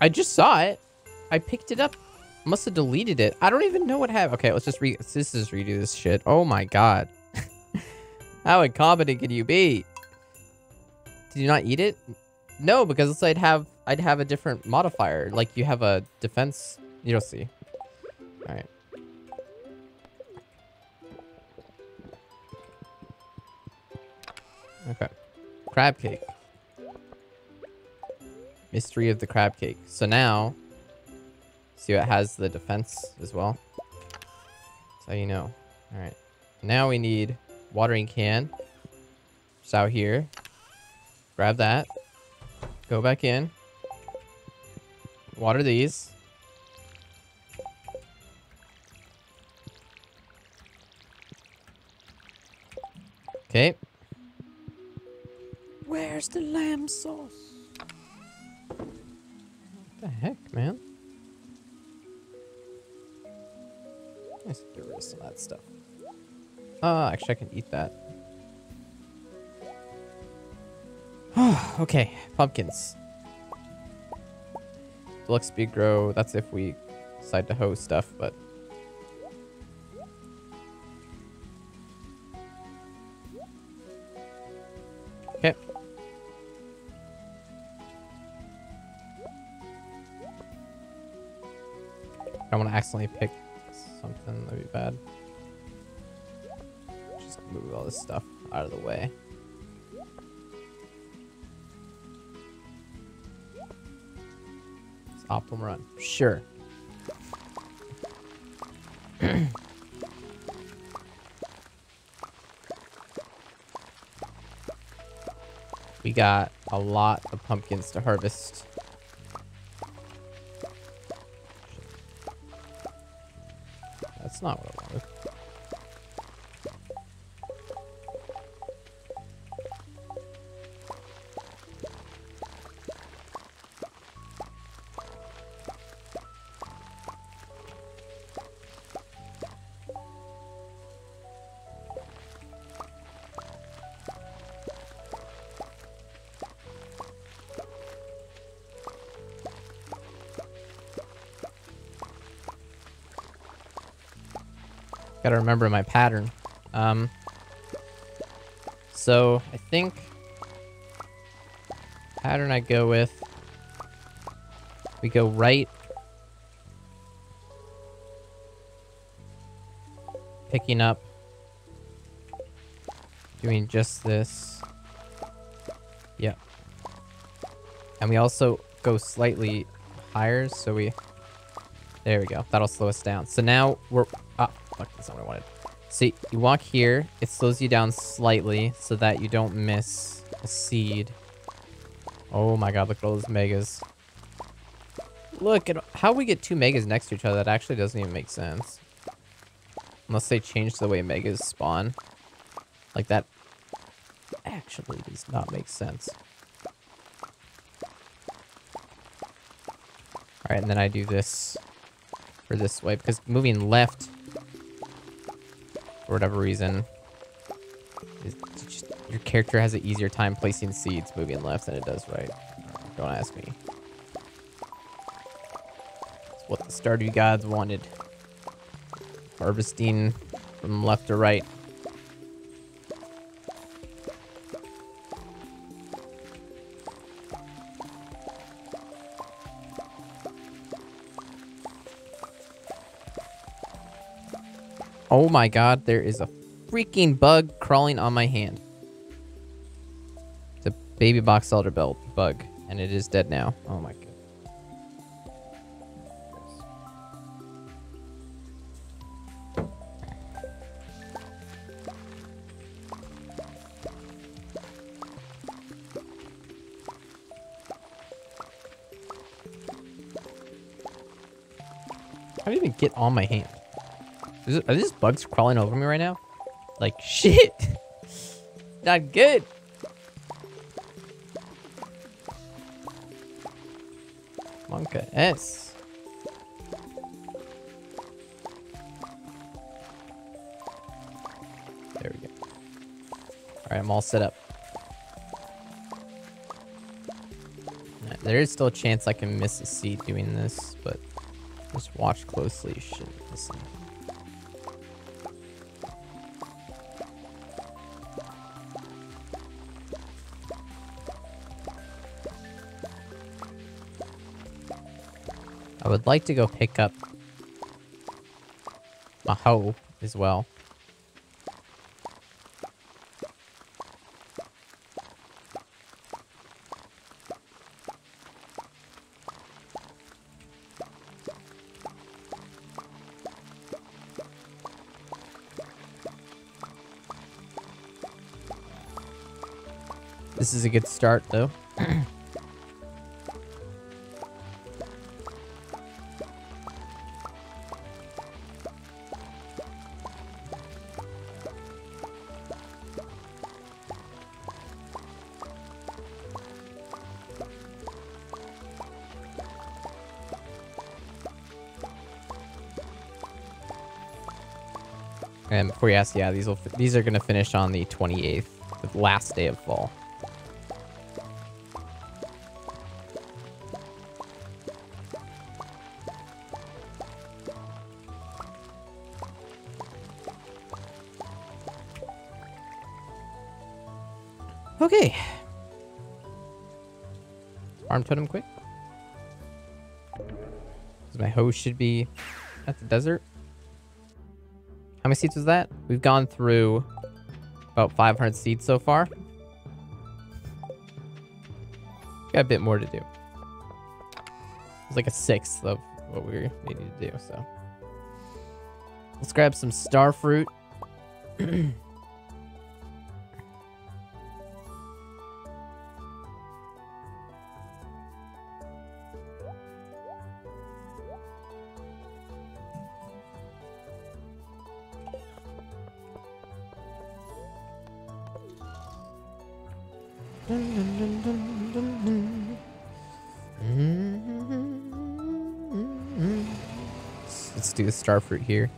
I just saw it. I picked it up. Must have deleted it. I don't even know what happened. Okay, let's just re let's just redo this shit. Oh my god. How incompetent can you be? Did you not eat it? No, because I'd have I'd have a different modifier. Like you have a defense. You'll see. All right. Okay. Crab cake. Mystery of the crab cake. So now, see it has the defense as well. So you know. All right. Now we need watering can. Just out here. Grab that. Go back in. Water these. Okay. Where's the lamb sauce? What the heck, man? Let's get rid of some of that stuff. Uh, actually, I can eat that. okay, pumpkins. Deluxe Speed-Gro. That's if we decide to hoe stuff, but I don't want to accidentally pick something. That'd be bad. Just move all this stuff out of the way. It's Optimum run. Sure. we got a lot of pumpkins to harvest. That's not what I wanted. Gotta remember my pattern. Um, so I think pattern I go with, we go right, picking up, doing just this. Yep. And we also go slightly higher, so we, there we go. That'll slow us down. So now we're, that's not what I wanted. See, you walk here, it slows you down slightly so that you don't miss a seed. Oh my god, look at all those megas. Look at how we get two megas next to each other. That actually doesn't even make sense. Unless they change the way megas spawn. Like that actually does not make sense. Alright, and then I do this for this way because moving left for whatever reason is just, your character has an easier time placing seeds moving left than it does right. Don't ask me. It's what the Stardew gods wanted. Harvesting from left to right. Oh my god, there is a freaking bug crawling on my hand. It's a baby box elder belt bug, and it is dead now. Oh my god. How did it even get on my hand? Is it, are these bugs crawling over me right now? Like, shit. Not good. monkaS. There we go. Alright, I'm all set up. There is still a chance I can miss a seed doing this, but just watch closely. You shouldn't miss anything. I would like to go pick up a hoe as well. This is a good start, though. Before yeah, these will these are gonna finish on the 28th, the last day of fall. Okay. Farm totem quick. my hoe should be at the desert. Many seeds was that? We've gone through about 500 seeds so far. Got a bit more to do. It's like a sixth of what we needed to do, so. Let's grab some star fruit. Let's, let's do the star fruit here.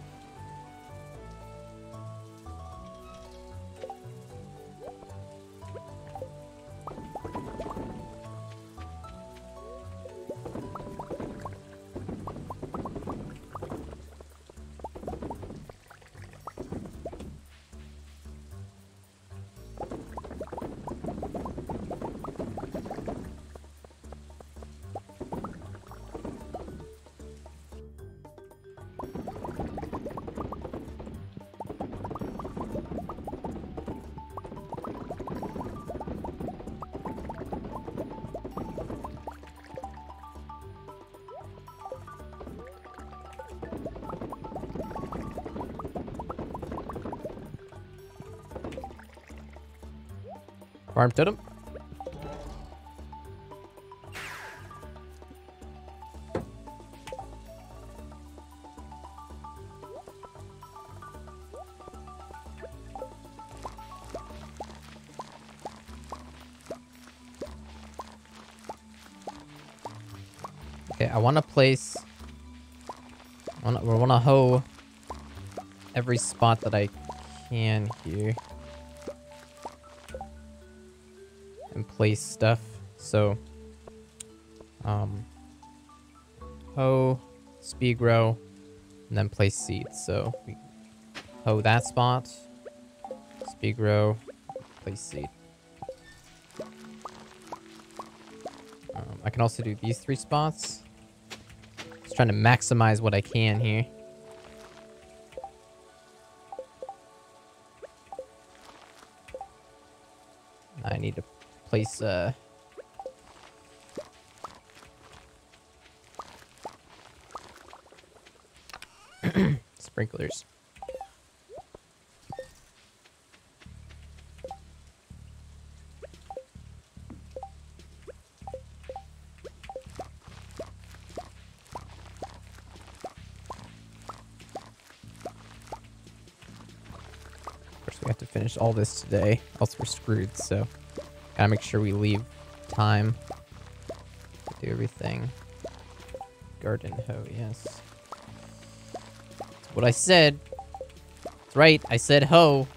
Farm totem. Okay, I want to place. I want to hoe every spot that I can here. Place stuff. So, um, hoe, Speed-Gro, and then place seeds. So we hoe that spot, Speed-Gro, place seed. Um, I can also do these three spots. Just trying to maximize what I can here. Place uh sprinklers. First, we have to finish all this today, else we're screwed. So. Gotta make sure we leave time to do everything. Garden hoe, yes. That's what I said. That's right, I said hoe.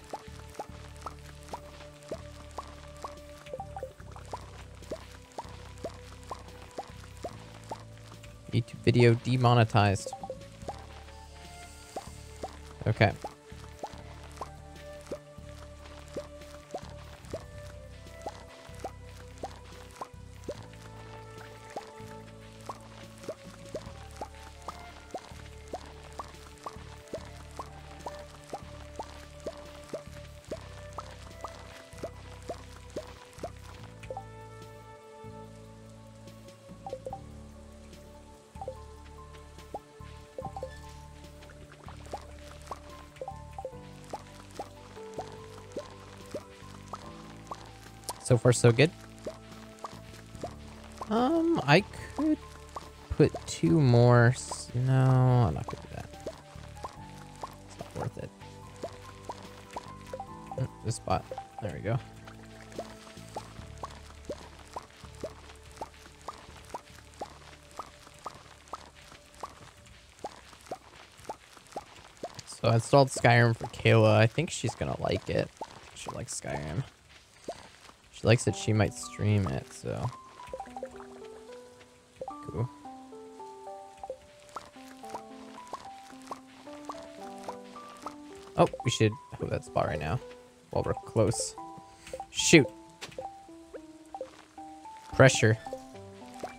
YouTube video demonetized. Okay. Far, so good. Um, I could put two more. No, I'm not gonna do that. It's not worth it. Mm, This spot. There we go. So I installed Skyrim for Kayla. I think she's gonna like it. She likes Skyrim. She likes that she might stream it, so. Cool. Oh, we should hold that spot right now. While we're close. Shoot. Pressure.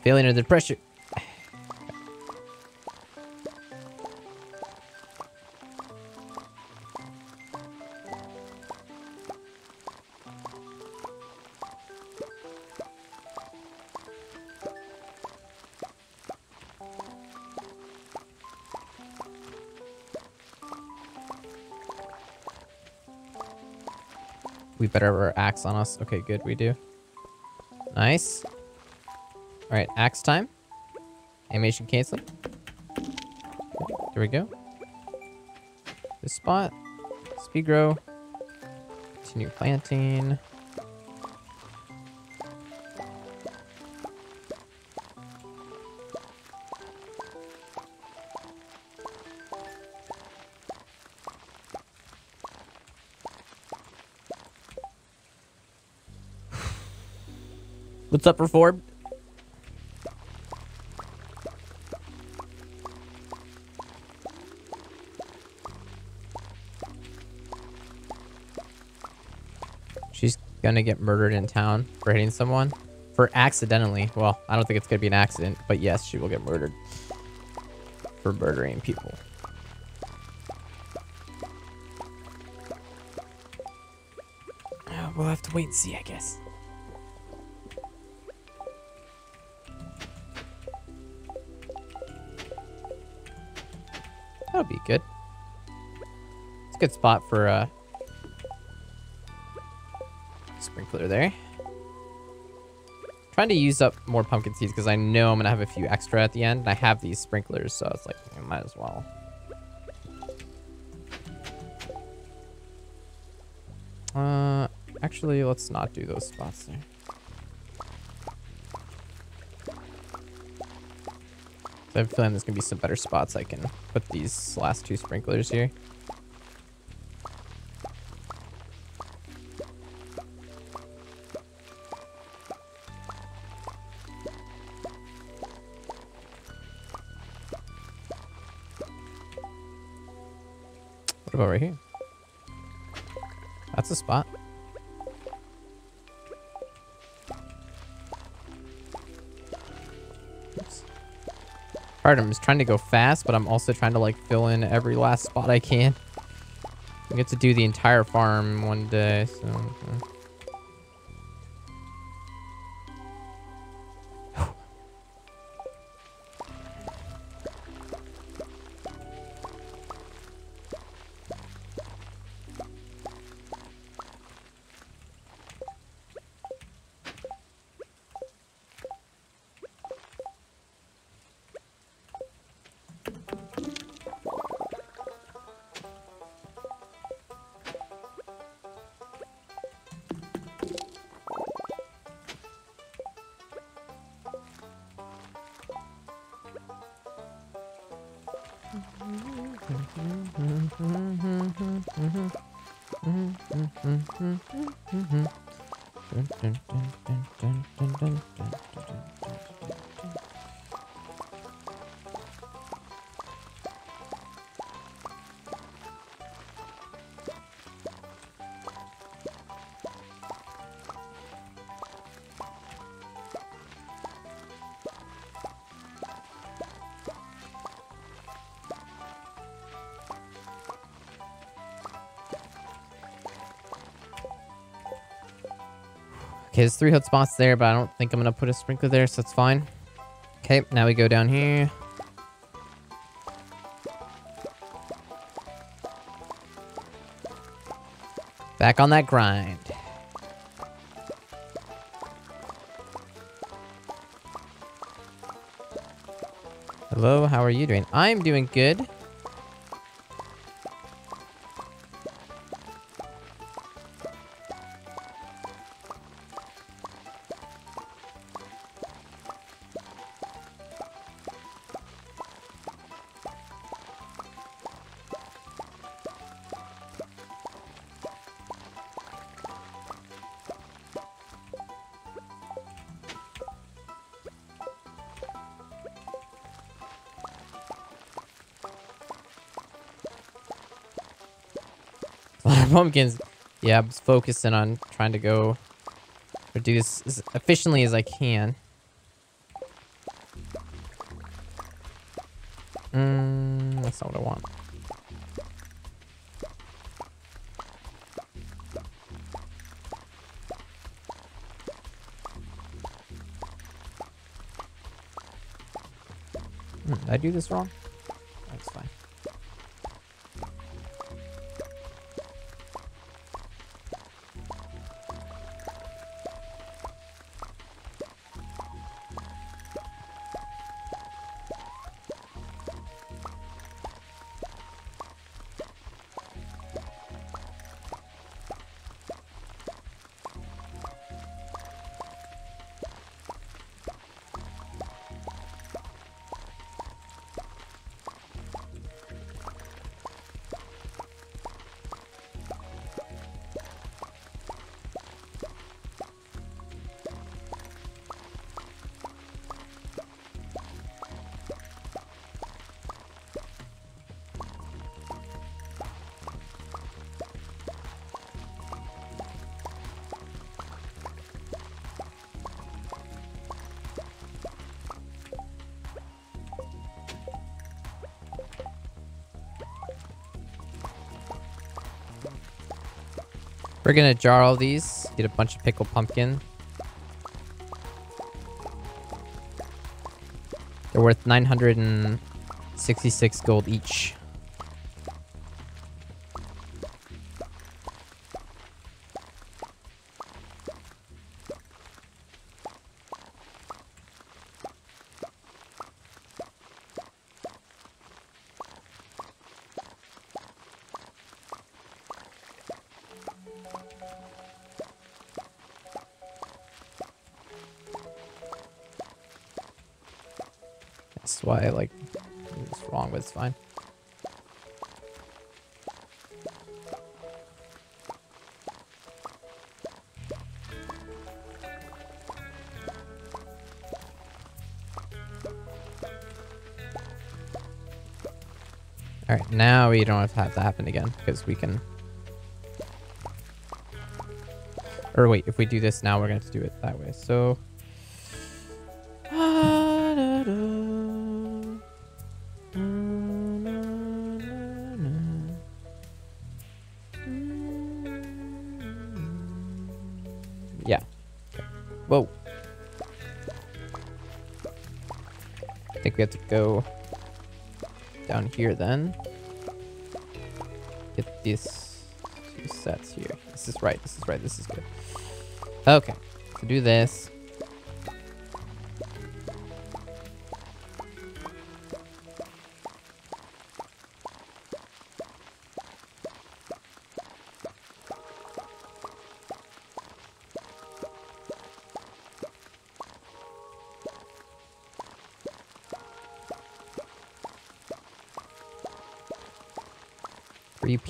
Failing under pressure. We better have our axe on us. Okay, good, we do. Nice. Alright, axe time. Animation cancel. Here we go. This spot. Speed-Gro. Continue planting. Up, Reformed? She's gonna get murdered in town for hitting someone. For accidentally. Well, I don't think it's gonna be an accident, but yes, she will get murdered. For murdering people. Uh, We'll have to wait and see, I guess. That'll be good. It's a good spot for uh sprinkler there. Trying to use up more pumpkin seeds because I know I'm gonna have a few extra at the end. And I have these sprinklers, so it's like I might as well. Uh, actually, let's not do those spots there. I have a feeling there's gonna be some better spots I can put these last two sprinklers here. What about right here? That's a spot. Hard, I'm just trying to go fast, but I'm also trying to like fill in every last spot I can. I get to do the entire farm one day, so. Uh. Okay, there's three hot spots there, but I don't think I'm gonna put a sprinkler there, so that's fine. Okay, now we go down here. Back on that grind. Hello, how are you doing? I'm doing good. pumpkins. Yeah, I'm focusing on trying to go this as efficiently as I can. Mm, that's not what I want. Hmm, did I do this wrong? We're gonna jar all these, get a bunch of pickled pumpkin. They're worth 966 gold each. That's why I like it's wrong, but it's fine. Alright, now we don't have to have that happen again, because we can... Or wait, if we do this now, we're going to have to do it that way. So... go down here then. Get these two sets here. This is right. This is right. This is good. Okay. So do this.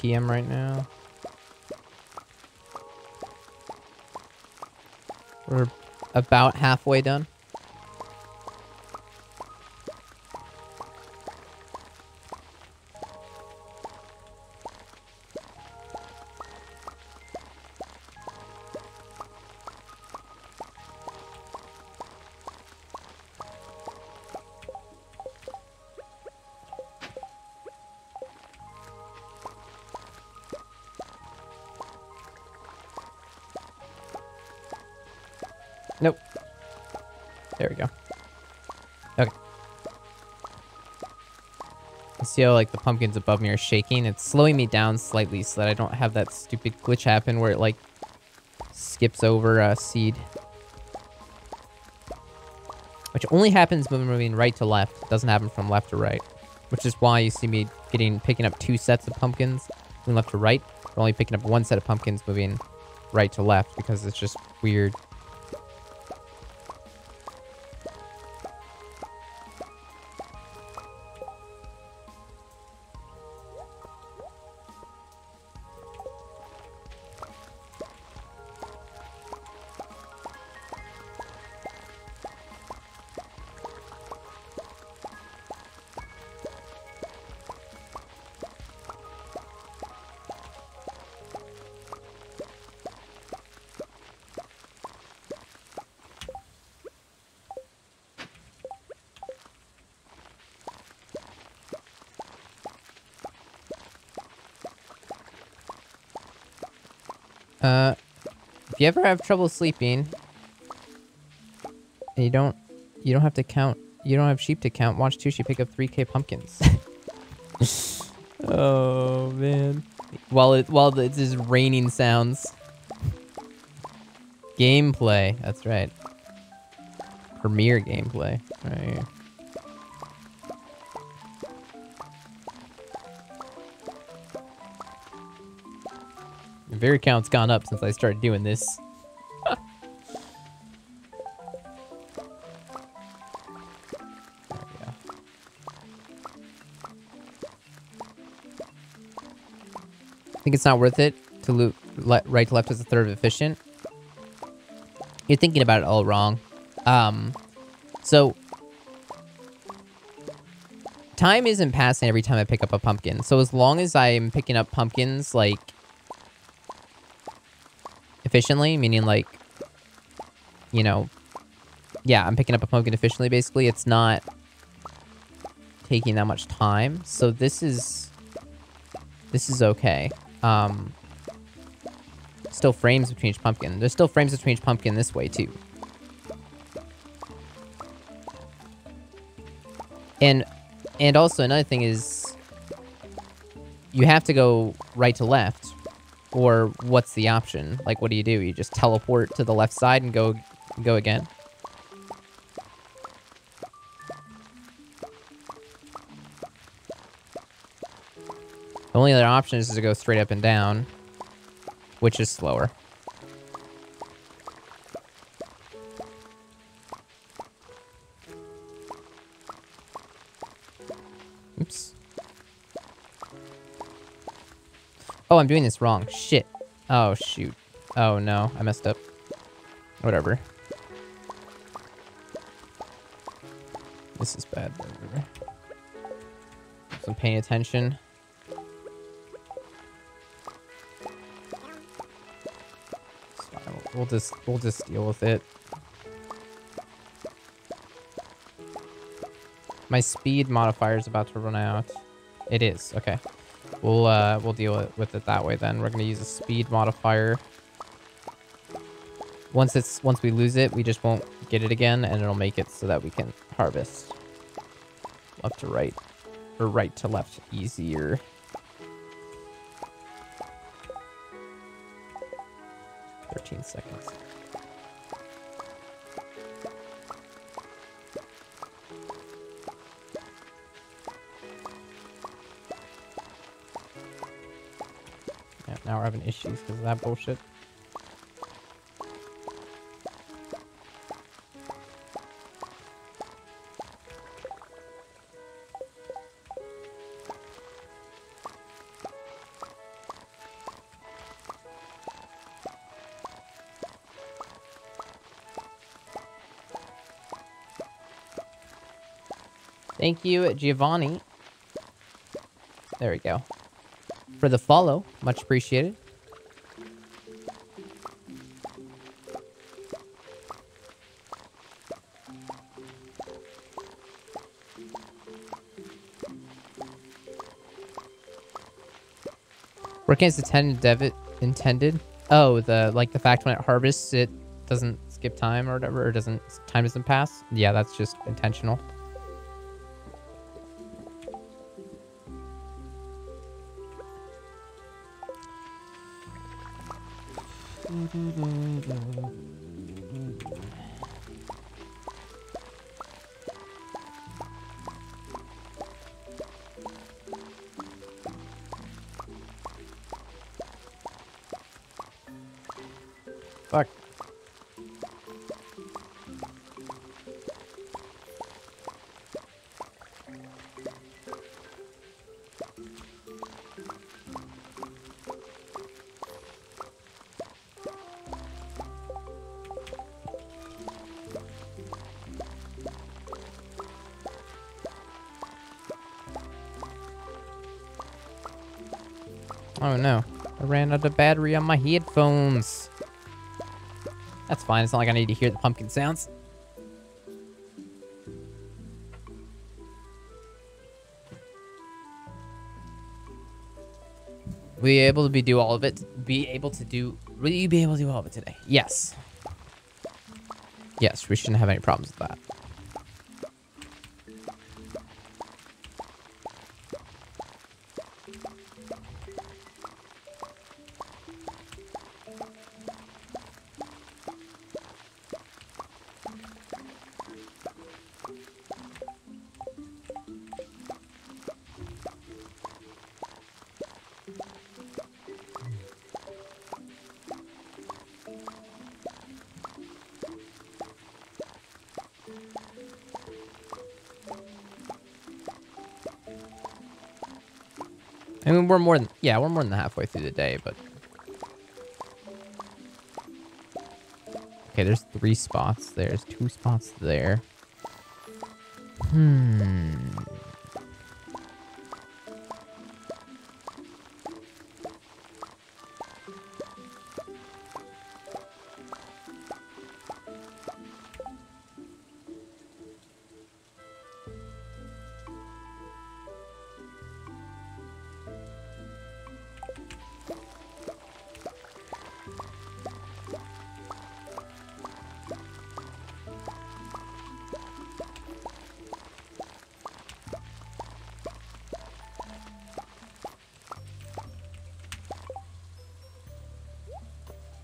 PM right now. We're about halfway done. Like the pumpkins above me are shaking? It's slowing me down slightly so that I don't have that stupid glitch happen where it like skips over a seed. Which only happens when moving right to left. It doesn't happen from left to right. Which is why you see me getting picking up two sets of pumpkins moving left to right. We're only picking up one set of pumpkins moving right to left because it's just weird. If you ever have trouble sleeping, and you don't, you don't have to count. You don't have sheep to count. Watch Tooshi pick up 3k pumpkins. oh man. While it while it's just raining sounds. Gameplay. That's right. Premiere gameplay. Right The very count's gone up since I started doing this. Think it's not worth it to loot le right to left as a third efficient. You're thinking about it all wrong. Um, so time isn't passing every time I pick up a pumpkin. So as long as I'm picking up pumpkins like efficiently, meaning like, you know, yeah, I'm picking up a pumpkin efficiently, basically. It's not taking that much time. So this is, this is okay. Um, still frames between each pumpkin. There's still frames between each pumpkin this way, too. And, and also another thing is, you have to go right to left, or what's the option? Like, what do you do? You just teleport to the left side and go, go again? The only other option is to go straight up and down, which is slower. Oh, I'm doing this wrong. Shit. Oh, shoot. Oh, no. I messed up. Whatever. This is bad. Whatever. I'm paying attention. We'll just we'll just deal with it. My speed modifier is about to run out. It is. Okay. We'll uh we'll deal with it that way then. We're gonna use a speed modifier. Once it's once we lose it, we just won't get it again, and it'll make it so that we can harvest left to right or right to left easier. Issues because of that bullshit. Thank you, Giovanni. There we go. For the follow. Much appreciated. Working as intended, intended. Oh, the like the fact when it harvests, it doesn't skip time or whatever, or doesn't time doesn't pass. Yeah, that's just intentional. Ran battery on my headphones. That's fine, it's not like I need to hear the pumpkin sounds. Will you able to be do all of it? Be able to do will you be able to do all of it today? Yes. Yes, we shouldn't have any problems with that. We're more than yeah, we're more than halfway through the day, but okay. There's three spots. There's two spots there. Hmm.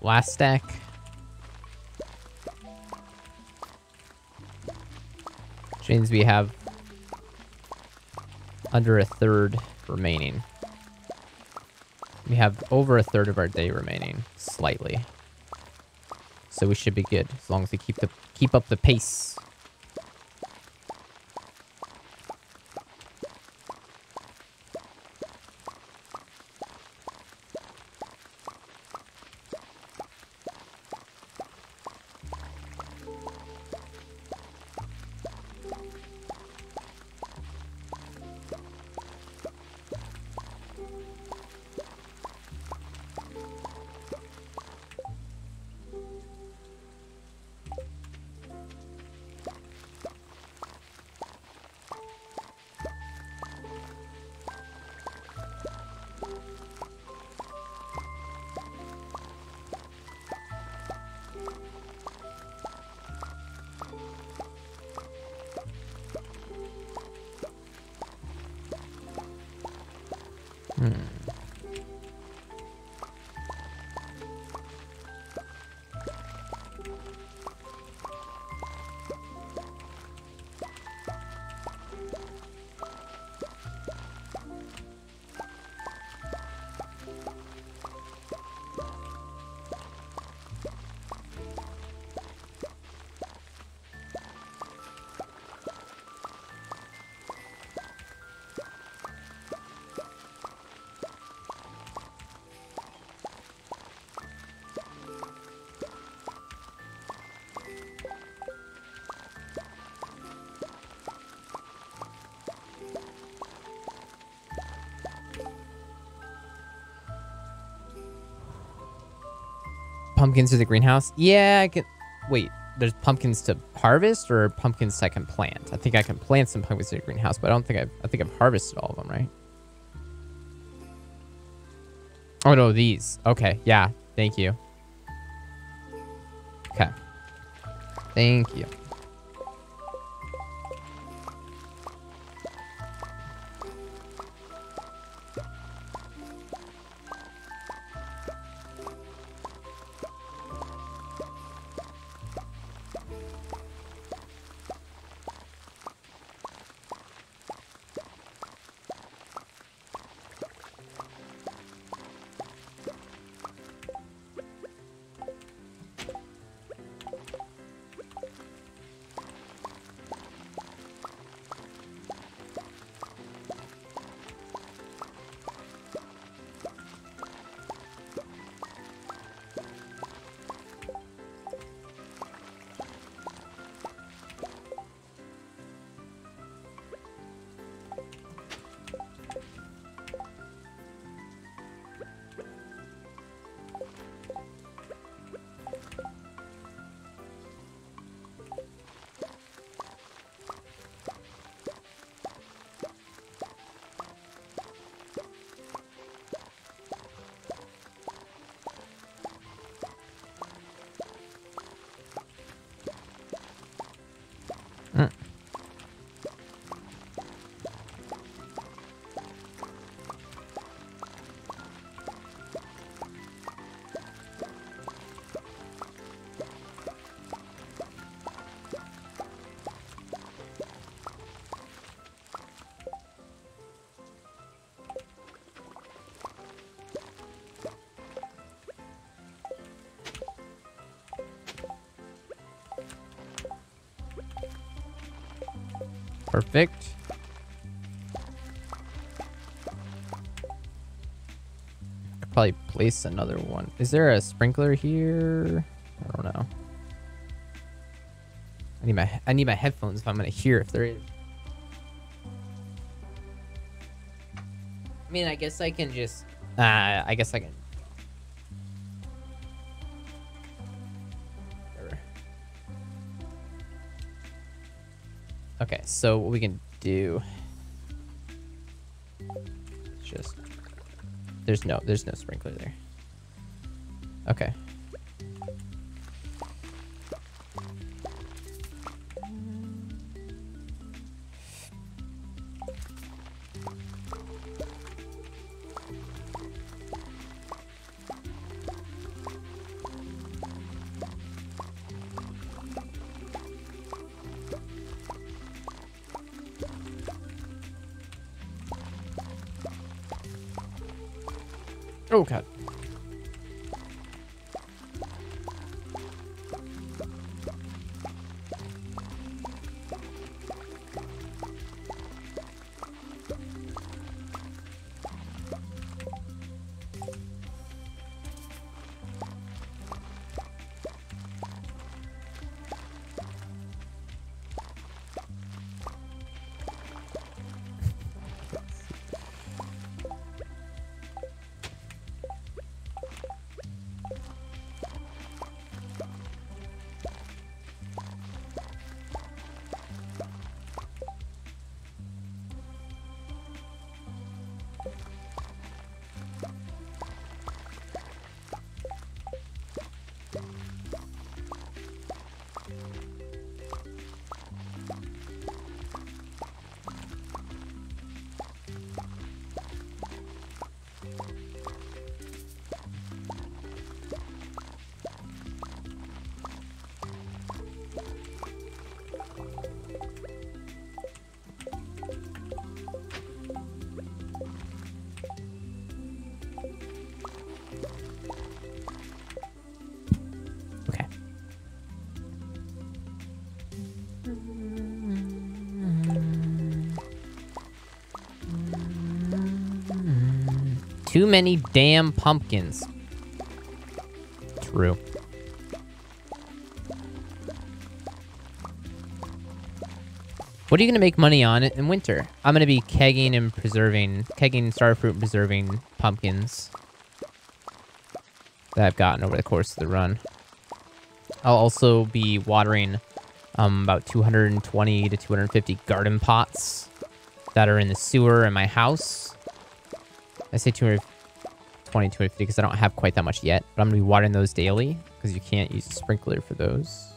Last stack. Which means we have under a third remaining. We have over a third of our day remaining, slightly. So we should be good as long as we keep the keep up the pace. Pumpkins to the greenhouse? Yeah, I can. Wait, there's pumpkins to harvest or pumpkins I can plant? I think I can plant some pumpkins to the greenhouse, but I don't think I've. I think I've harvested all of them, right? Oh no, these. Okay, yeah. Thank you. Okay. Thank you. Perfect. Could probably place another one. Is there a sprinkler here? I don't know. I need my I need my headphones if I'm gonna hear if there is. I mean, I guess I can just. Uh, I guess I can. Okay, so what we can do. Just. There's no, there's no sprinkler there. Too many damn pumpkins. True. What are you going to make money on in winter? I'm going to be kegging and preserving, kegging starfruit and preserving pumpkins that I've gotten over the course of the run. I'll also be watering um, about 220 to 250 garden pots that are in the sewer in my house. I say 220, 250 because I don't have quite that much yet, but I'm going to be watering those daily because you can't use a sprinkler for those.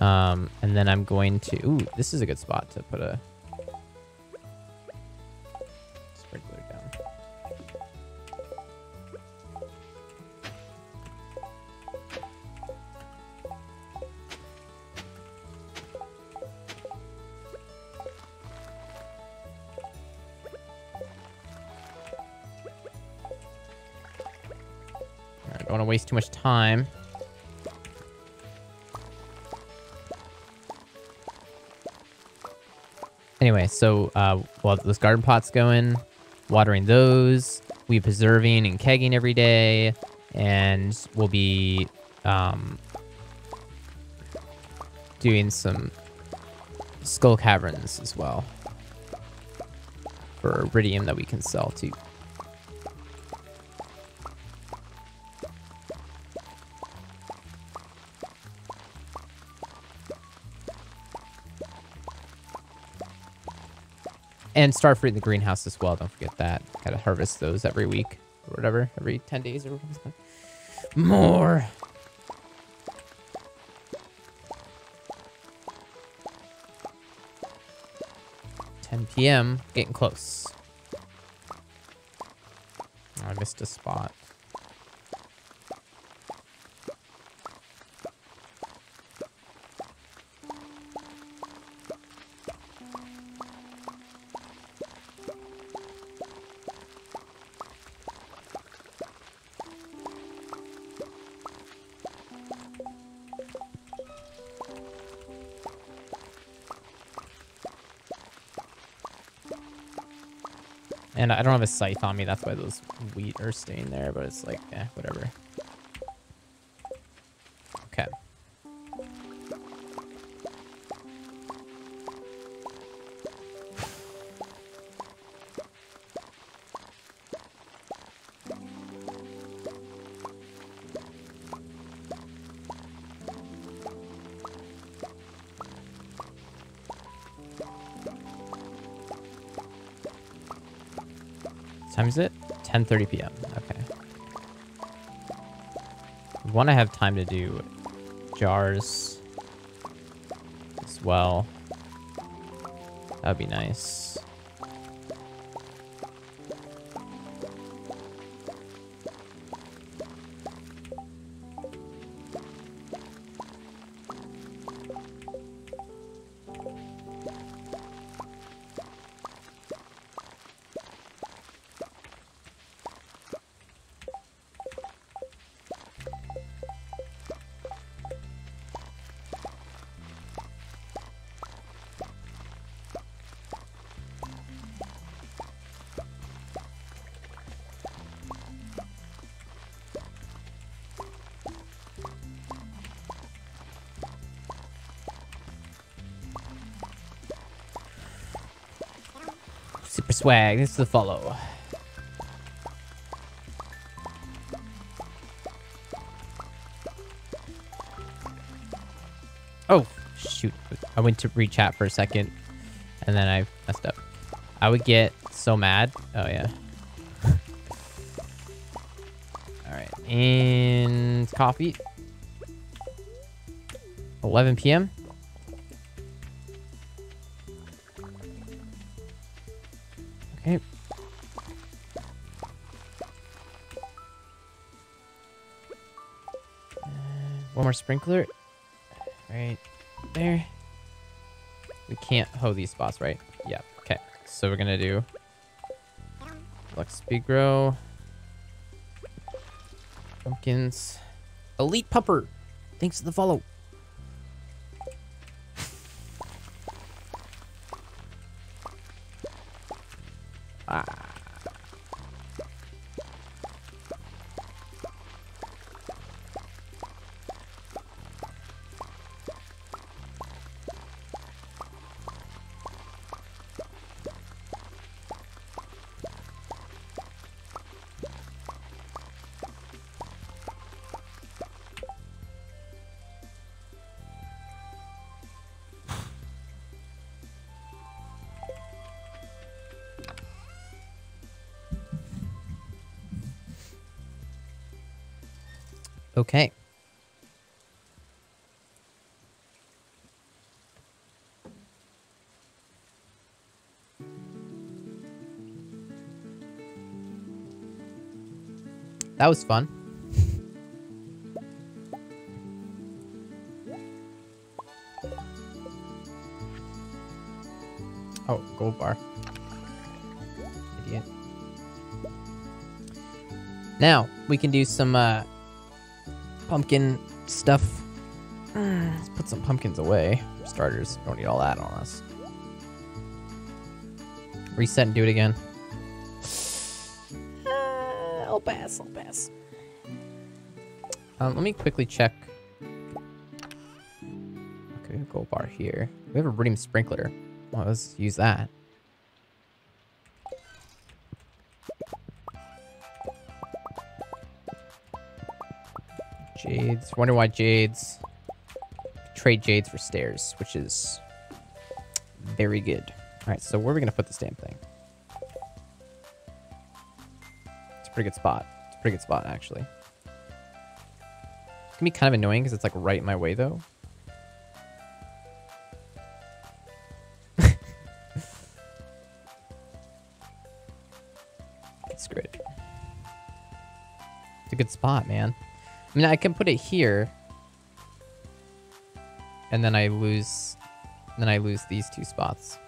Um, and then I'm going to... Ooh, this is a good spot to put a... waste too much time. Anyway, so uh, while those garden pots going, watering those, we preserving and kegging every day, and we'll be um, doing some skull caverns as well for iridium that we can sell too. And starfruit in the greenhouse as well. Don't forget that. Gotta harvest those every week or whatever. Every 10 days or more. 10 p.m. Getting close. Oh, I missed a spot. And I don't have a scythe on me, that's why those wheat are staying there, but it's like, eh, whatever. 10.30 p.m. Okay. Want to have time to do jars as well. That'd be nice. Swag. This is the follow. Oh, shoot. I went to read chat for a second, and then I messed up. I would get so mad. Oh, yeah. Alright, and coffee. 11 p.m. more sprinkler. Right there. We can't hoe these spots, right? Yeah. Okay. So we're gonna do Lux Speed-Gro. Pumpkins. Elite Pupper. Thanks for the follow. Okay. That was fun. oh, gold bar. Idiot. Now, we can do some, uh, pumpkin stuff. Let's put some pumpkins away. Starters, don't need all that on us. Reset and do it again. Uh, I'll pass, I'll pass. Um, let me quickly check. Okay, gold bar here. We have a redeem sprinkler. Well, let's use that. Jades. Wonder why Jades trade Jades for stairs, which is very good. All right, so where are we gonna put this damn thing? It's a pretty good spot. It's a pretty good spot, actually. It's gonna be kind of annoying because it's like right in my way, though. Screw it. It's a good spot, man. I mean, I can put it here. And then I lose... Then I lose these two spots.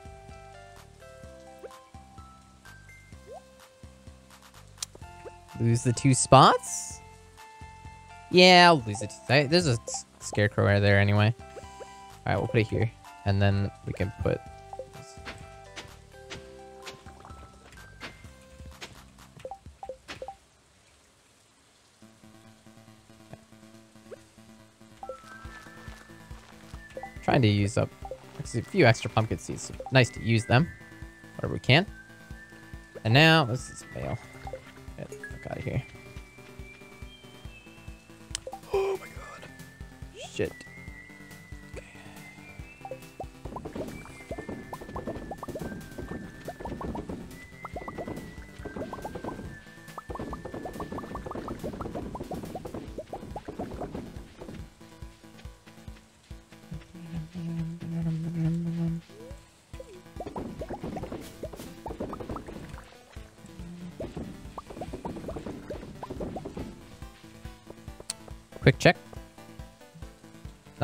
Lose the two spots? Yeah, I'll lose it. There's a scarecrow right there anyway. Alright, we'll put it here. And then we can put... Trying to use up a few extra pumpkin seeds. Nice to use them. Whatever we can. And now, this is mail Get out of here. Oh my god. Shit.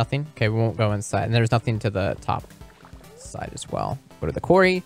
Nothing? Okay, we won't go inside. And there's nothing to the top side as well. Go to the quarry.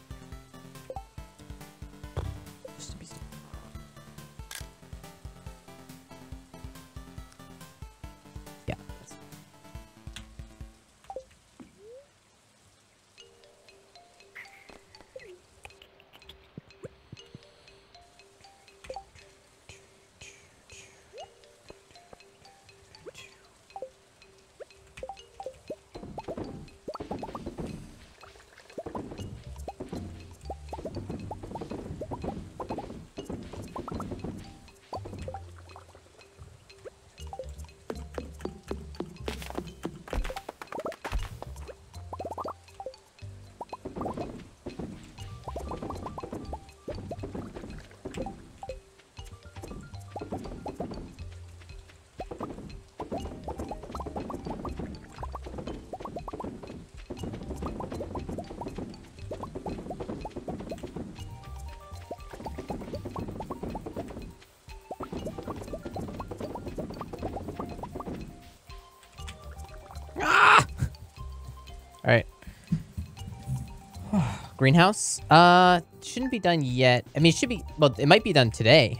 Greenhouse? Uh, shouldn't be done yet. I mean, it should be, well, it might be done today.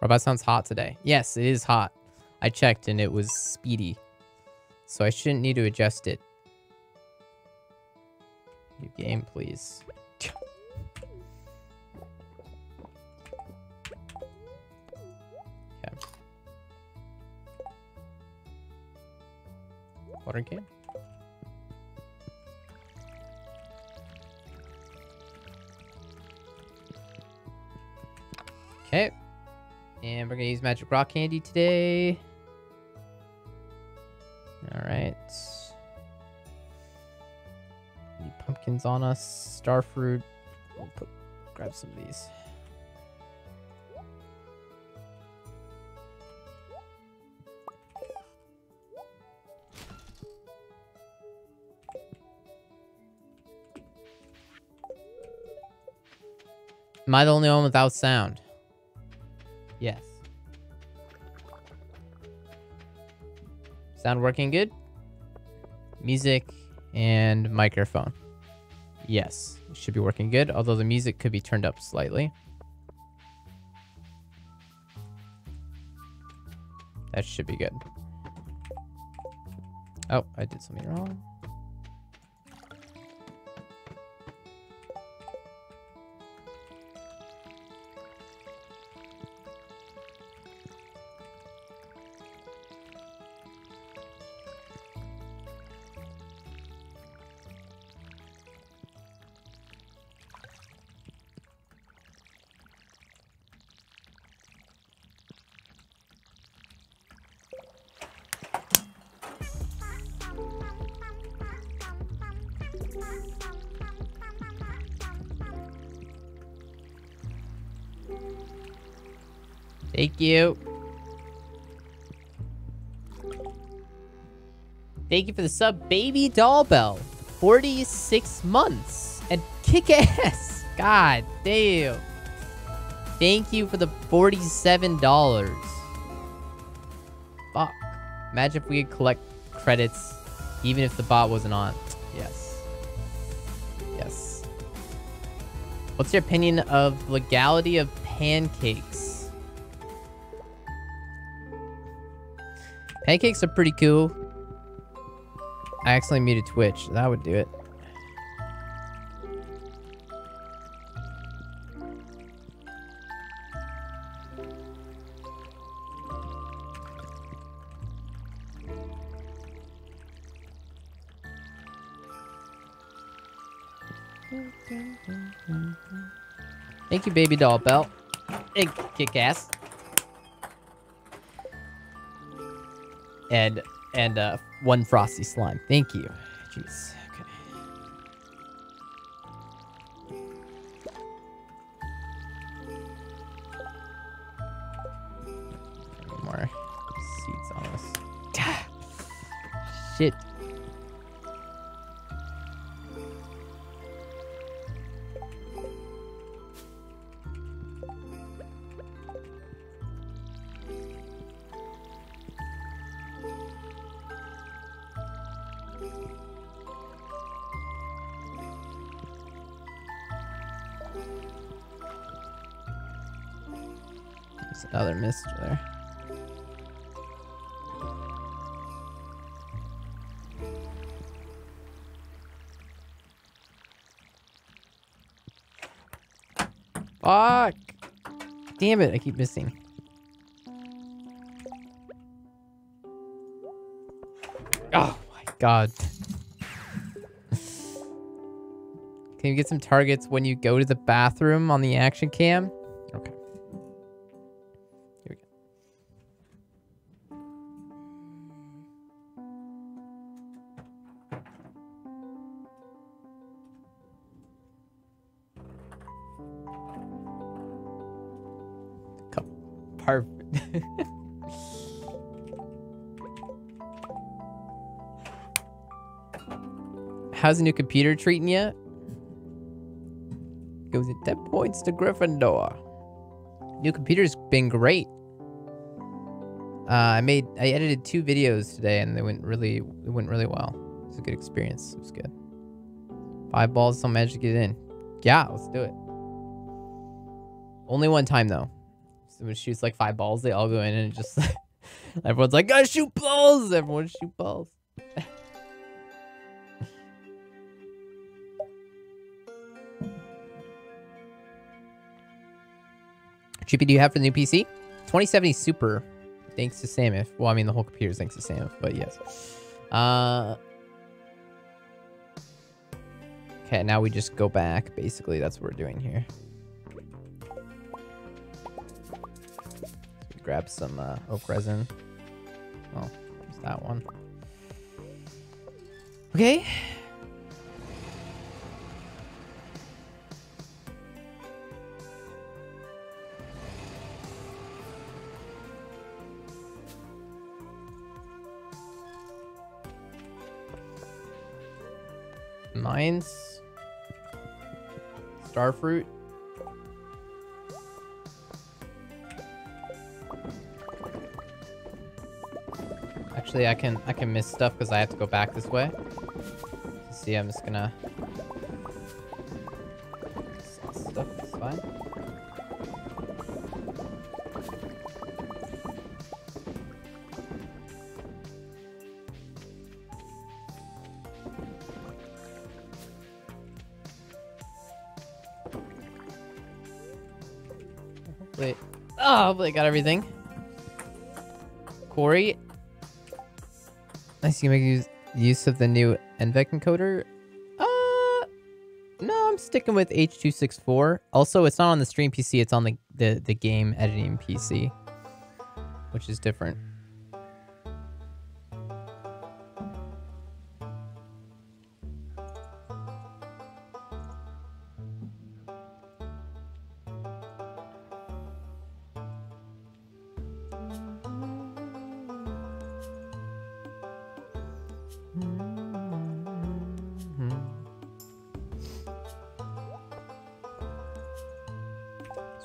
Robot sounds hot today. Yes, it is hot. I checked and it was speedy. So I shouldn't need to adjust it. New game, please. okay. Water game? Use magic rock candy today. All right. Need pumpkins on us. Starfruit. We'll put, grab some of these. Am I the only one without sound? Sound working good? Music and microphone. Yes, should be working good, although the music could be turned up slightly. That should be good. Oh, I did something wrong. Thank you. Thank you for the sub, Baby Doll Bell. 46 months. And kick ass. God damn. Thank you for the $47. Fuck. Imagine if we could collect credits even if the bot wasn't on. Yes. Yes. What's your opinion of legality of pancakes? Pancakes are pretty cool. I accidentally muted Twitch. That would do it. Thank you, baby doll belt. Hey, kick ass. And and uh one frosty slime. Thank you. Jeez. Another mist there. Fuck! Damn it, I keep missing. Oh my god. Can you get some targets when you go to the bathroom on the action cam? How's the new computer treating you? Goes at 10 points to Gryffindor. New computer's been great. Uh, I made, I edited two videos today and they went really, it went really well. It was a good experience. It was good. Five balls, some magic get in. Yeah, let's do it. Only one time though. Someone shoots like five balls, they all go in and just, everyone's like, gotta shoot balls! Everyone shoot balls. GP do you have for the new PC? 2070 Super, thanks to Samif. Well, I mean, the whole computer is thanks to Samif, but yes. Uh, okay, now we just go back. Basically, that's what we're doing here. So grab some uh, oak resin. Oh, use that one. Okay. Mines. Starfruit. Actually I can I can miss stuff because I have to go back this way. See, I'm just gonna got everything. Corey, nice you make use use of the new NVENC encoder. Uh, no, I'm sticking with H264. Also, it's not on the stream PC. It's on the the, the game editing PC, which is different.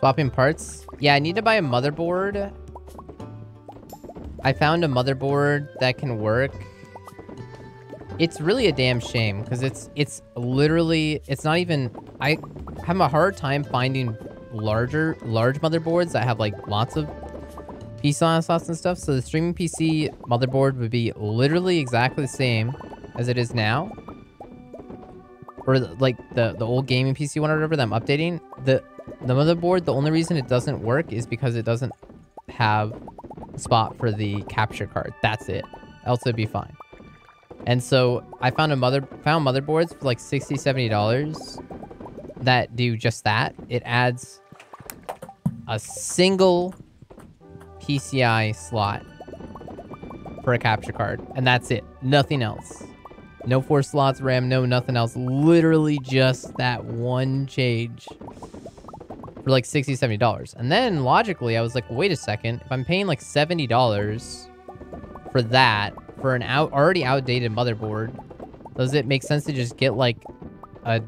Swapping parts? Yeah, I need to buy a motherboard. I found a motherboard that can work. It's really a damn shame because it's it's literally it's not even I have a hard time finding larger large motherboards that have like lots of PCIe slots and stuff. So the streaming PC motherboard would be literally exactly the same as it is now. Or like the the old gaming PC one or whatever that I'm updating. The the motherboard, the only reason it doesn't work is because it doesn't have a spot for the capture card. That's it. Else it'd be fine. And so I found a mother found motherboards for like 60 $70 that do just that. It adds a single PCI slot for a capture card. And that's it. Nothing else. No four slots RAM, no nothing else. Literally just that one change for like 60 $70. And then logically, I was like, wait a second. If I'm paying like $70 for that, for an out already outdated motherboard, does it make sense to just get like a,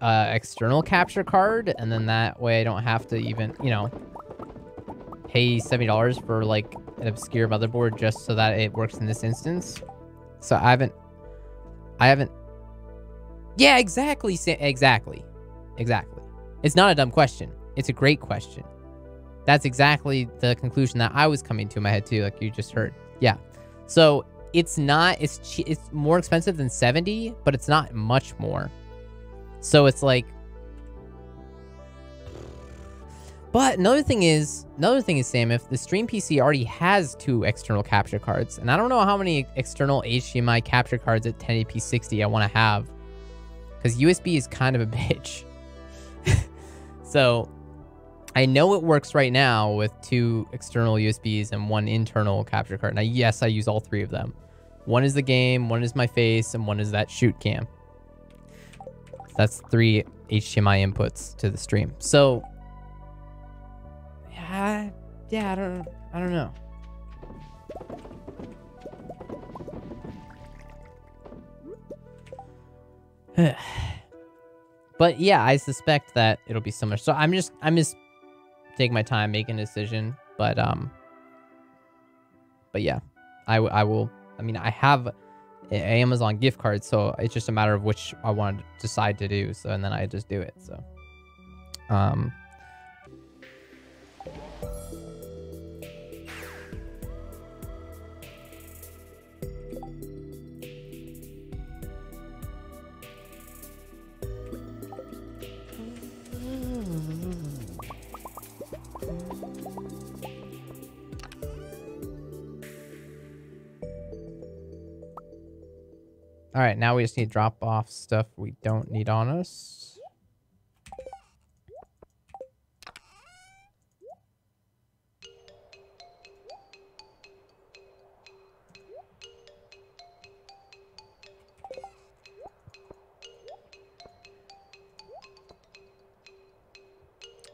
a external capture card? And then that way I don't have to even, you know, pay $70 for like an obscure motherboard just so that it works in this instance. So I haven't, I haven't, yeah, exactly, exactly, exactly. It's not a dumb question. It's a great question. That's exactly the conclusion that I was coming to in my head too, like you just heard. Yeah. So it's not it's it's more expensive than 70, but it's not much more. So it's like But another thing is, another thing is, Sam, if the Stream PC already has two external capture cards, and I don't know how many external HDMI capture cards at 1080p 60 I want to have, because USB is kind of a bitch. So I know it works right now with two external USBs and one internal capture card. Now, yes, I use all three of them. One is the game, one is my face, and one is that shoot cam. That's three HDMI inputs to the stream. So, yeah, yeah, I don't, I don't know. But yeah, I suspect that it'll be similar. So I'm just I'm just taking my time making a decision. But um, but yeah, I I will. I mean, I have Amazon gift card, so it's just a matter of which I want to decide to do. So and then I just do it. So um. All right, now we just need to drop off stuff we don't need on us.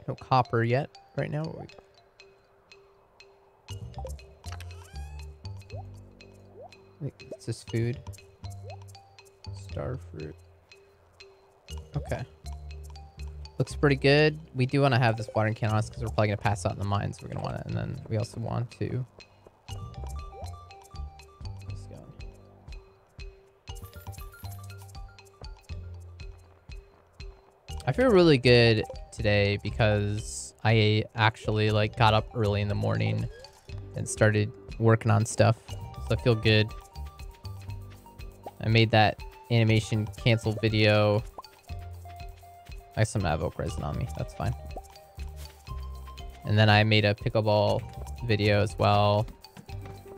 No copper yet, right now. Wait, it's just food star fruit. Okay. Looks pretty good. We do want to have this watering can on us because we're probably going to pass out in the mines. We're going to want it. And then we also want to... I feel really good today because I actually like got up early in the morning and started working on stuff. So I feel good. I made that animation cancel video. I some Avoc resin on me. That's fine. And then I made a pickleball video as well.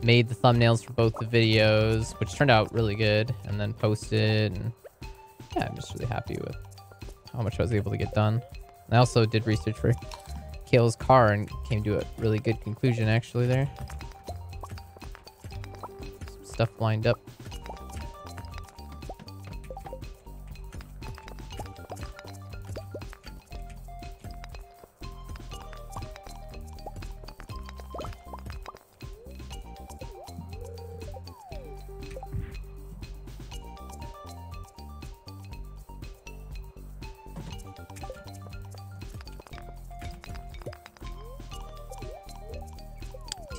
Made the thumbnails for both the videos, which turned out really good. And then posted. And yeah, I'm just really happy with how much I was able to get done. I also did research for Kale's car and came to a really good conclusion actually there. Some stuff lined up.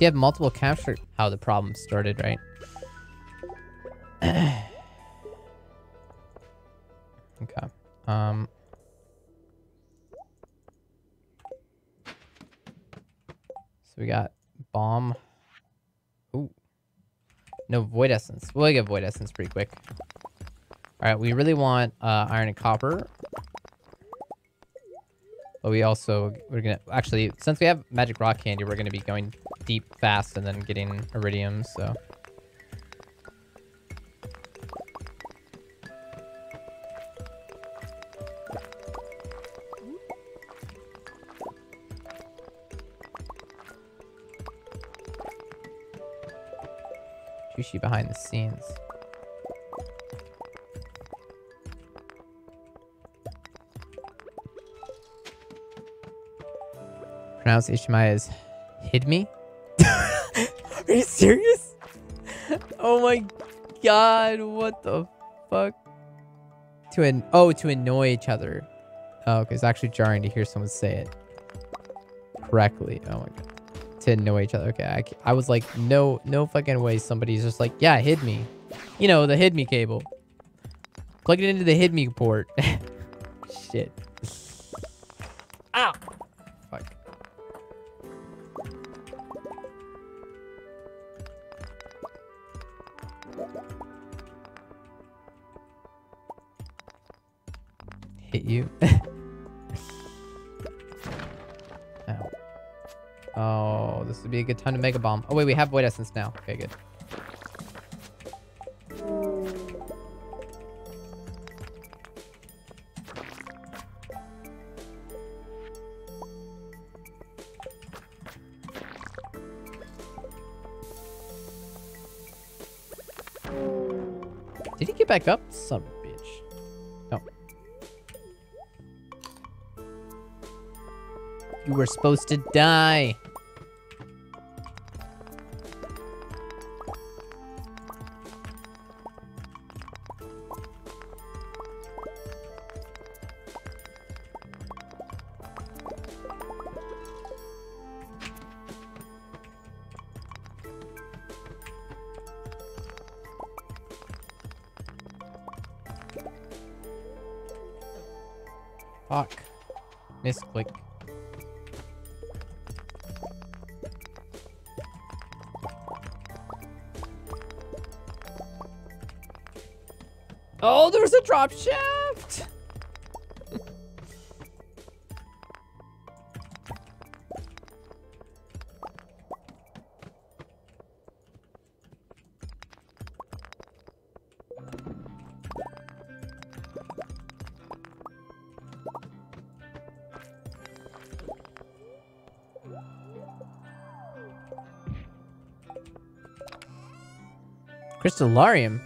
You have multiple capture, how the problem started, right? okay. Um. So we got bomb. Ooh. No void essence. We'll get void essence pretty quick. All right, we really want uh, iron and copper. But we also, we're gonna, actually, since we have magic rock candy, we're gonna be going deep fast and then getting iridium, so. Juicy behind the scenes. Pronounce Ishmael as Hidme? Are you serious? oh my god, what the fuck? To an oh, to annoy each other. Oh, okay, it's actually jarring to hear someone say it correctly. Oh my god. To annoy each other. Okay, I, I was like, no, no fucking way somebody's just like, yeah, hid me. You know, the hid me cable. Plug it into the hid me port. Shit. A good time to mega bomb. Oh wait, we have void essence now. Okay, good. Did he get back up? Some bitch. No. You were supposed to die. Misclick. Oh, there's a drop shaft! Crystallarium?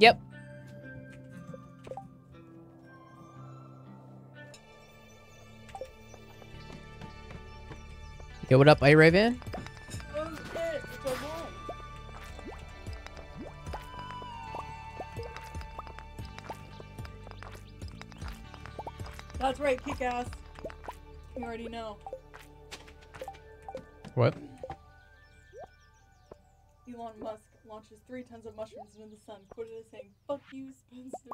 Yep. Yo, what up, Iravan? Oh shit, it's a wall. That's right, kick ass. You already know. What? Elon Musk launches three tons of mushrooms into the sun, quoted as saying, Fuck you, Spencer.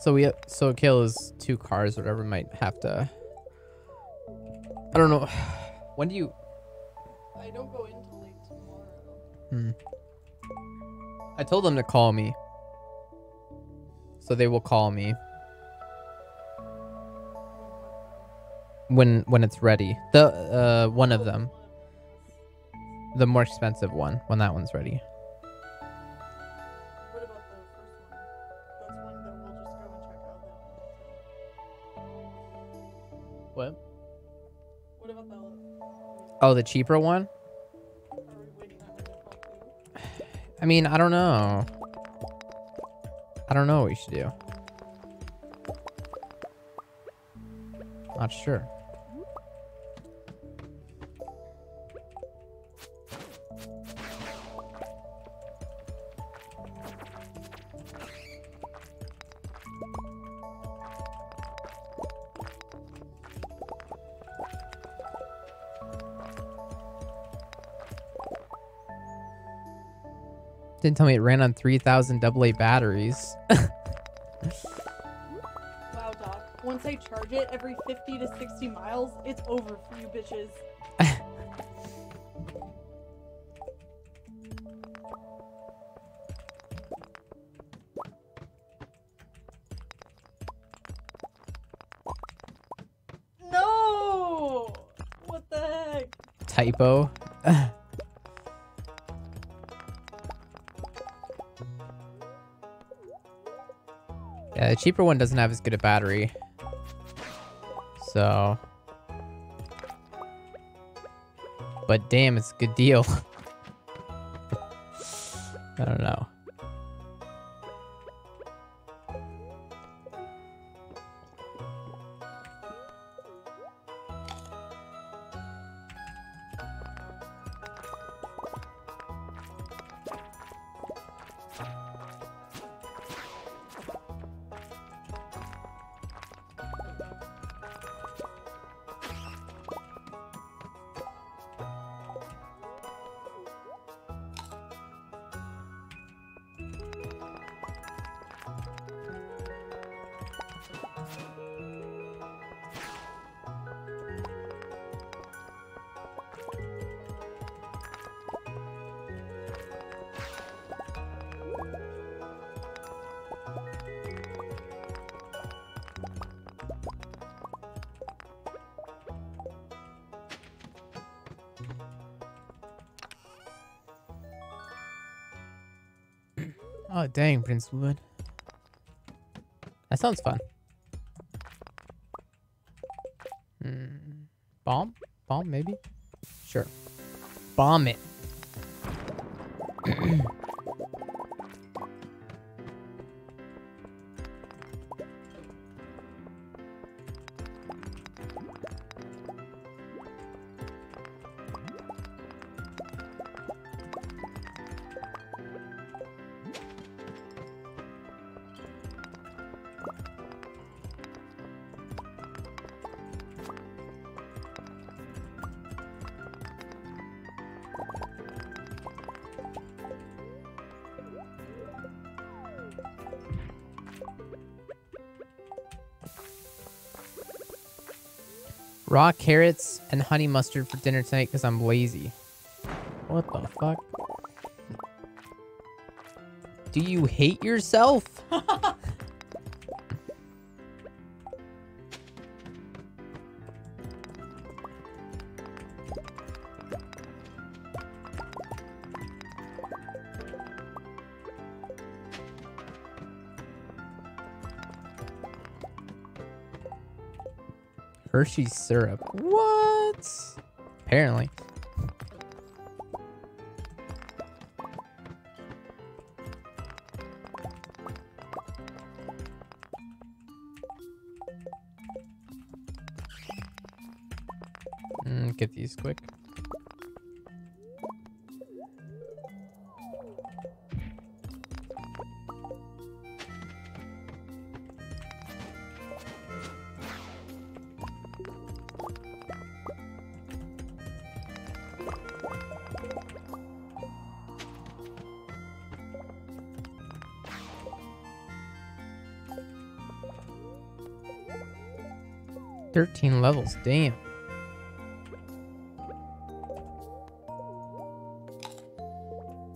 So we so kill is two cars, or whatever might have to. I don't know. When do you? I told them to call me, so they will call me when when it's ready. The uh one of them, the more expensive one, when that one's ready. What about the first one? That we'll just go and check out that one. What? What about the Oh, the cheaper one. I mean, I don't know. I don't know what we should do. Not sure. Didn't tell me it ran on 3,000 AA batteries. Wow, Doc. Once I charge it every 50 to 60 miles, it's over for you bitches. No! What the heck? Typo. The cheaper one doesn't have as good a battery. So. But damn, it's a good deal. That sounds fun. Hmm. Bomb? Bomb, maybe? Sure. Bomb it. Raw carrots and honey mustard for dinner tonight because I'm lazy. What the fuck? Do you hate yourself? Hershey's syrup. What? Apparently. Mm, get these quick. Levels. Damn.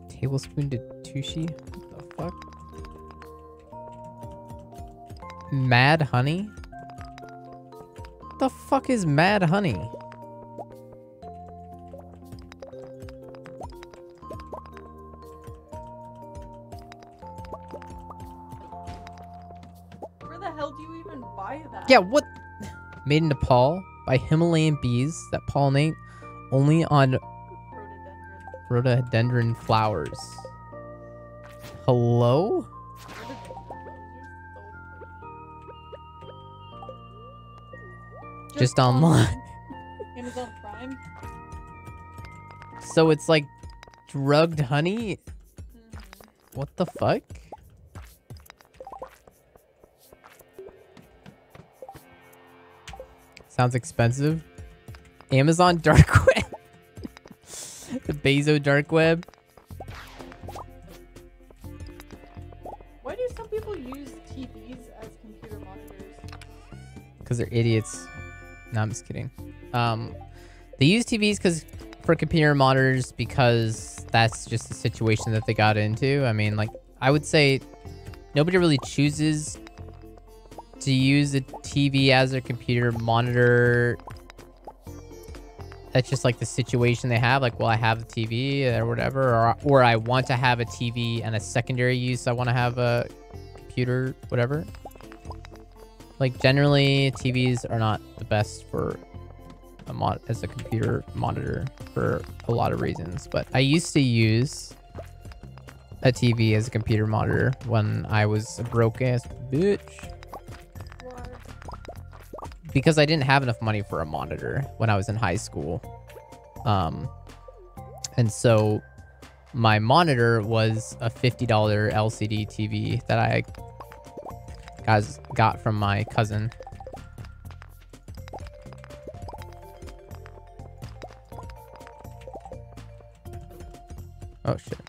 Tablespoon to Tooshi? What the fuck? Mad honey? What the fuck is mad honey? Where the hell do you even buy that? Yeah, what? Made in Nepal by Himalayan bees that pollinate only on Rhododendron. flowers. Hello? Rhododendron flowers are so pretty. Just on online. Amazon Prime. So it's like drugged honey? Mhm. What the fuck? Sounds expensive. Amazon dark web. the Bezo dark web. Why do some people use TVs as computer monitors? because they're idiots. No, I'm just kidding. Um, they use TVs because for computer monitors because that's just the situation that they got into. I mean, like I would say, nobody really chooses to use a TV as a computer monitor. That's just like the situation they have. Like, well, I have a TV or whatever, or or I want to have a TV and a secondary use. I want to have a computer, whatever. Like generally, TVs are not the best for a mod as a computer monitor for a lot of reasons. But I used to use a TV as a computer monitor when I was a broke ass bitch? Because I didn't have enough money for a monitor when I was in high school. Um, and so my monitor was a $50 LCD TV that I guys got from my cousin. Oh shit.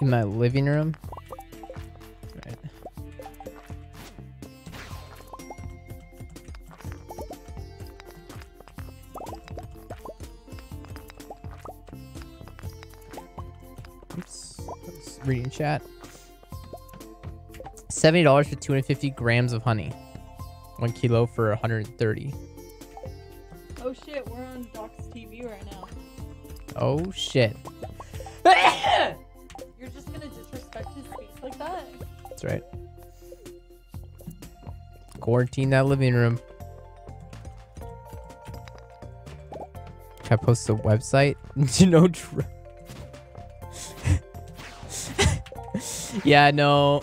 In my living room. Right. Oops. Reading chat. Seventy dollars for two hundred fifty grams of honey. One kilo for hundred and thirty. Oh shit, we're on Doc's TV right now. Oh shit. That's right. Quarantine that living room. Can I post a website? you know, yeah, no,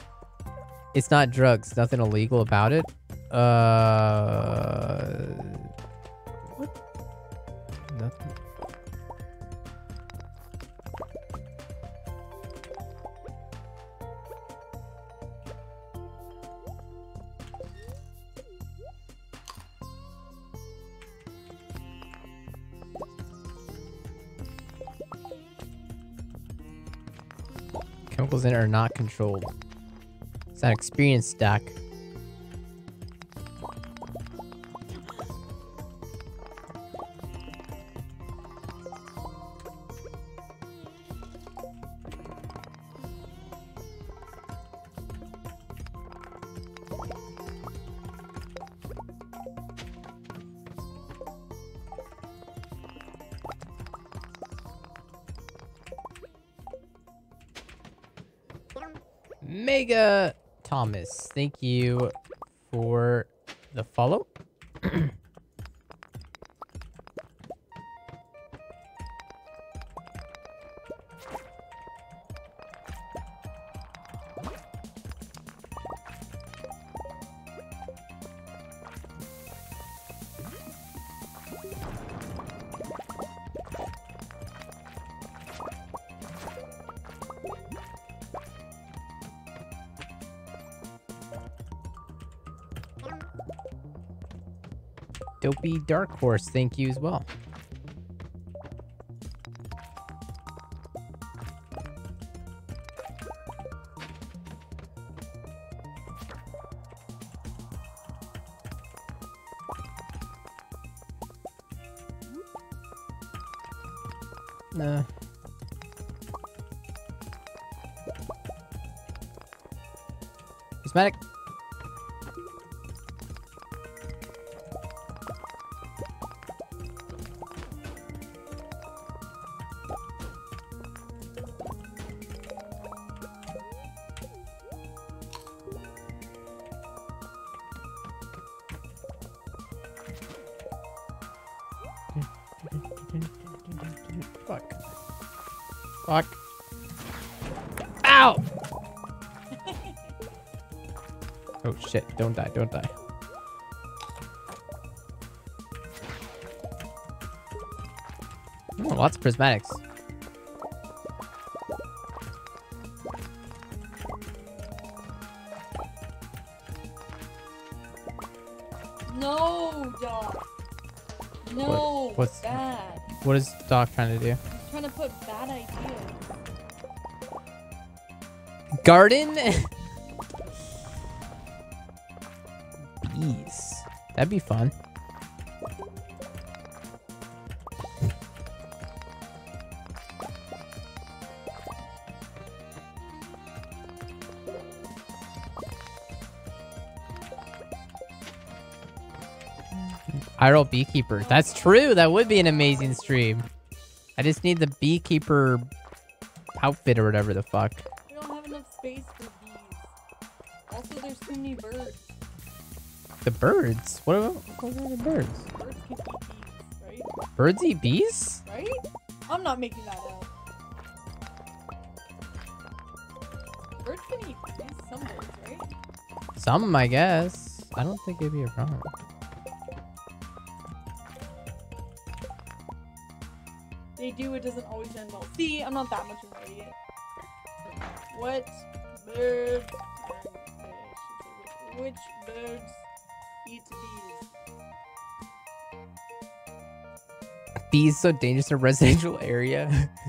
it's not drugs. Nothing illegal about it. Uh, Chemicals in it are not controlled. It's an experience stack. Thank you for the follow. Dark Horse, thank you as well. Nah. Cosmetic. Don't die, don't die. Oh, lots of prismatics. No, dog. No, what's- bad. What is Doc trying to do? He's trying to put bad ideas. Garden? That'd be fun. IRL Beekeeper. That's true. That would be an amazing stream. I just need the Beekeeper outfit or whatever the fuck. The birds? What about what the birds? Birds eat bees, right? Birds eat bees? Right? I'm not making that up. Birds can eat bees. Some birds, right? Some, I guess. I don't think it'd be a problem. They do, it doesn't always end well. See, I'm not that much of an idiot. What birds? Which birds bees? So dangerous in a residential area.